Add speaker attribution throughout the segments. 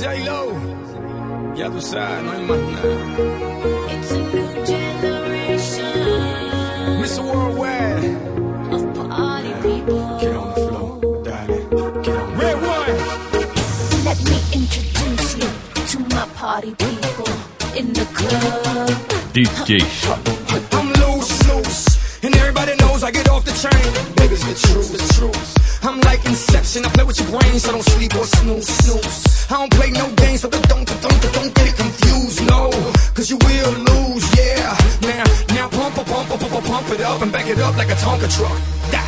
Speaker 1: J-Lo, ya tú sabes, no hay más nada.
Speaker 2: It's a new generation
Speaker 1: Mr. Worldwide,
Speaker 2: of party people.
Speaker 1: get on the floor, dale, get on the Red one,
Speaker 2: Let me introduce you to my party people in the club.
Speaker 3: DJ
Speaker 1: I'm loose, loose, and everybody knows I get off the train. Baby, it's the truth, the truth. I'm like Inception, I play with your brain, so don't sleep or snooze, snooze. I don't play no games, so don't, don't, don't, don't get it confused, no. Cause you will lose, yeah. Now, now pump, pump, pump, pump, pump, pump it up and back it up like a Tonka truck.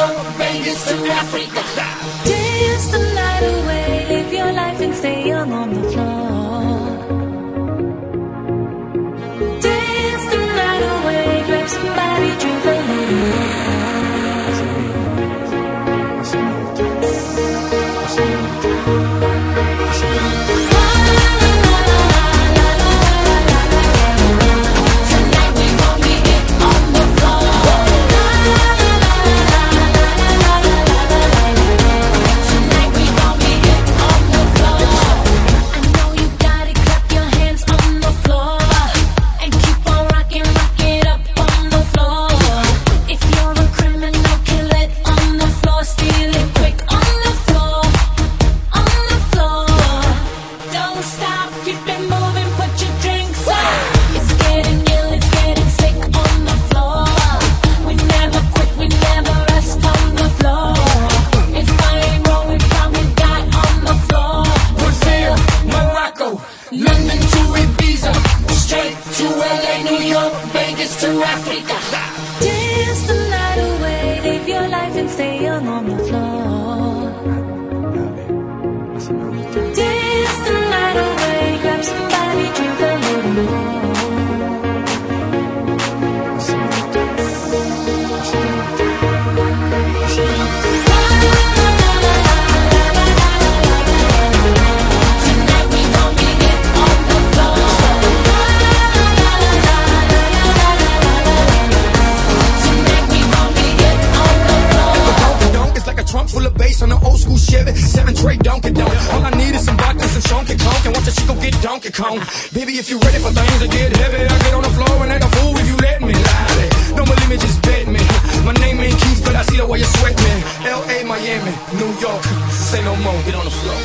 Speaker 1: York, Vegas to Africa. To Africa. Chevy. Seven tray donkey donk. All I need is some vodka, some Chunky Conk, and watch a chico get Donkey Kong. Baby, if you ready for things to get heavy, I get on the floor and act a fool if you let me. Lie. No more limit, just bet me. My name ain't Keith, but I see the way you sweat me. L.A., Miami, New York, say no more, get on the floor.